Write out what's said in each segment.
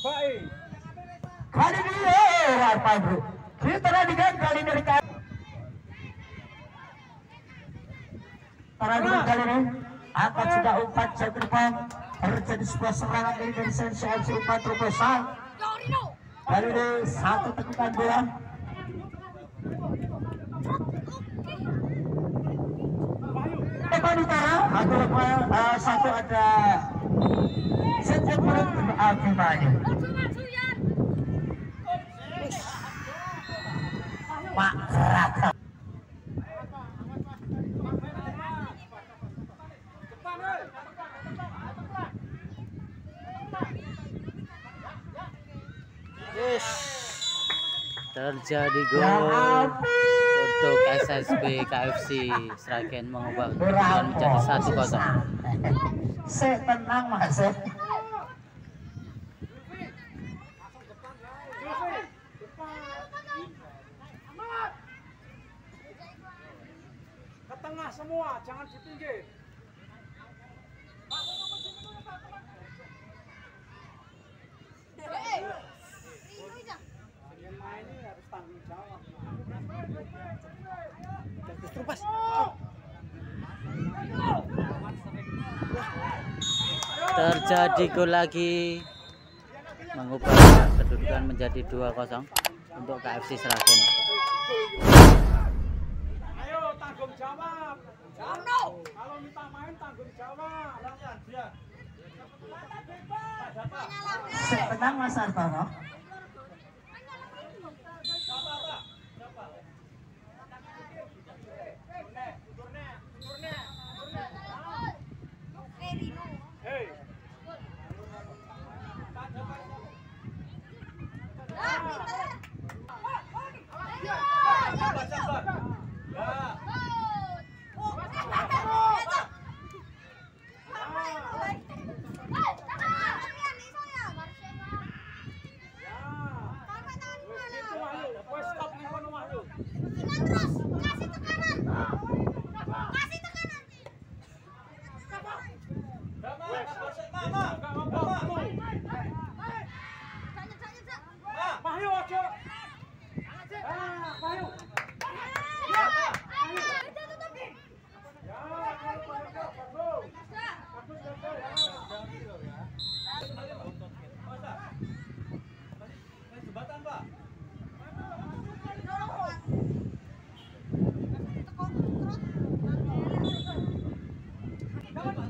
Baik. Kali ini eh apa bro? Kita perhatikan kali dari kali. Ini angkat sudah umpan jauh ke depan terjadi sebuah serangan dari dari sensi FC umpan terbesar. Kali ini satu tegukan bola. Depan utara ada uh, satu ada Menit. Pak. Yes. Terjadi Ya gol ampun. untuk SSB KFC Sragen mengubah kedudukan menjadi satu kosong. Saya tenang mas. Semua, jangan di pinggir. Harus tanggung jawab. Justru pas. Terjadi gol lagi mengubah kedudukan menjadi 2-0 untuk KFC Sragen. Tanggung jawab. Kalau minta main tanggung jawab. Saya tenang mas Artono. Hei. Ya. Wes gitu Wahyu. Wes stop nih kono Wahyu. Wes. Enggak ngomong lu. Wahyu aja. Ah, Wahyu. Ya, Wahyu. Ya, Wahyu, Wahyu, bagus. Bagus, bagus, ya.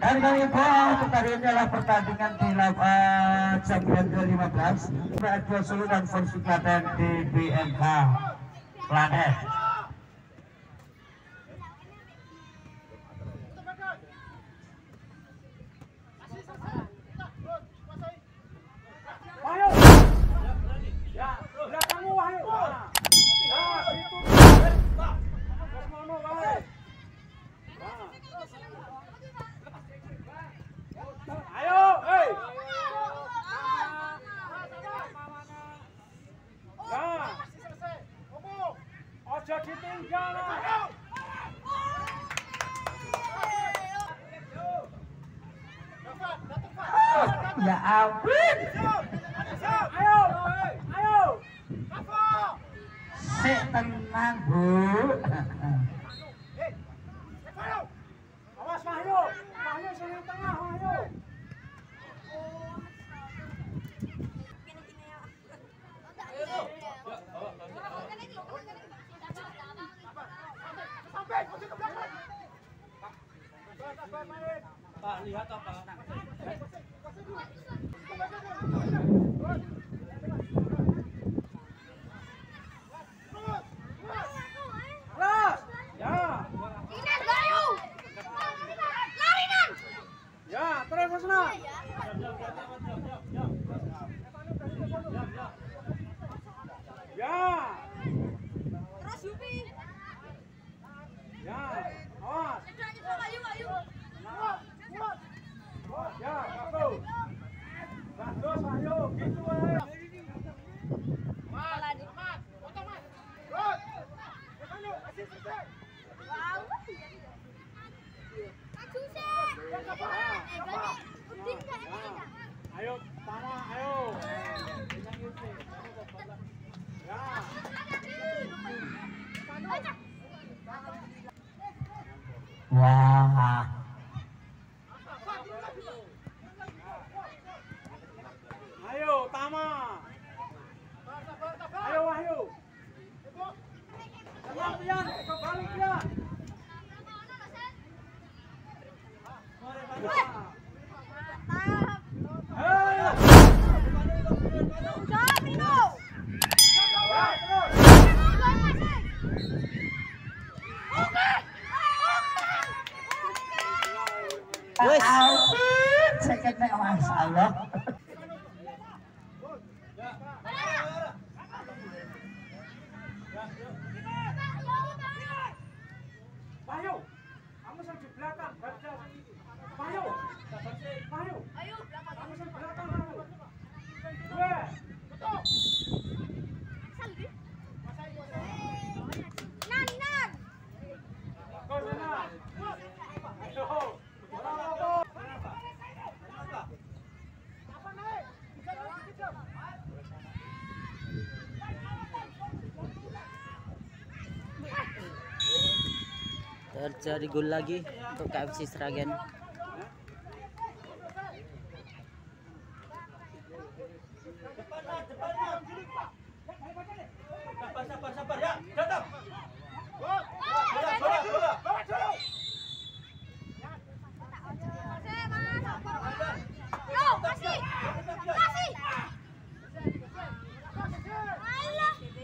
Dan hari ini adalah pertandingan di lapangan Champion ke-15 Dua Solo dan Versi Klaten di BMK Planet. Wahyu. Ya, belakangmu Wahyu. Nah. Ya, situ. Terus mono Wahyu. Nah. Ayo, hei. Ya. Ojo ditinggal. Ya ampun. Ayo, ayo. Saya tenang bu. Awas Wahyu. Wahyu sini tengah Wahyu. Pak, lihat apa? Ras. Ya. Ya, terus Asna. Ya. Ya. Awas. Ya, bagus. Bagus, ayo. Gitu, ayo. Ayo, pertama, ayo. Wah. Ayo, Tama. Ayo, Wahyu. Tenang, Pian. Kembali, Pian. Hei. Wes. Alvin, saya kena masalah. Wahyu. Kamu di belakang. Baca. Wahyu. Wahyu. Kamu yang di belakang, Wahyu. Dua. Kau sana. Ayo. Bravo. Terjadi gol lagi untuk KFC Sragen.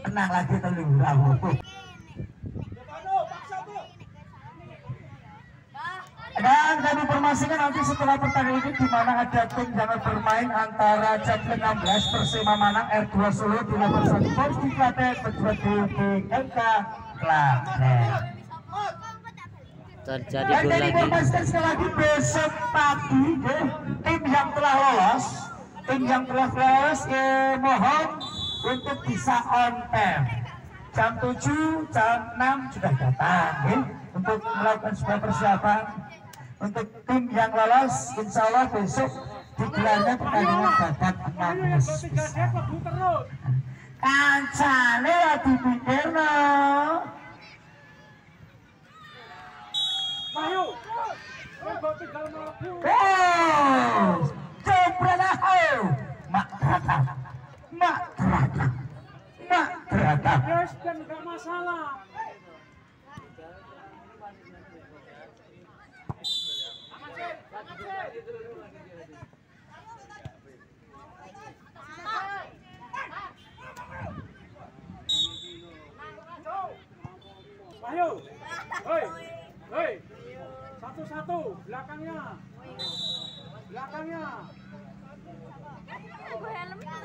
Tenang lagi telur Dan kami informasikan nanti setelah pertandingan ini di mana ada tim yang bermain antara Champion 16 Persema Manang R2 Solo di nomor 1 Pors di Klaten berjuang di MK Klaten. Terjadi Dan lagi. informasikan sekali lagi besok pagi ya, tim yang telah lolos, tim yang telah lolos eh, mohon untuk bisa on time. Jam 7, jam 6 sudah datang ya, untuk melakukan sebuah persiapan untuk tim yang lolos insya Allah besok digelarnya pertandingan babak Wahyu yang 16 tiga besar. kancane ya dipikirno Wahyu. Kau Wahyu. Hei. Hei. Satu-satu. Belakangnya. Belakangnya. Gue helmnya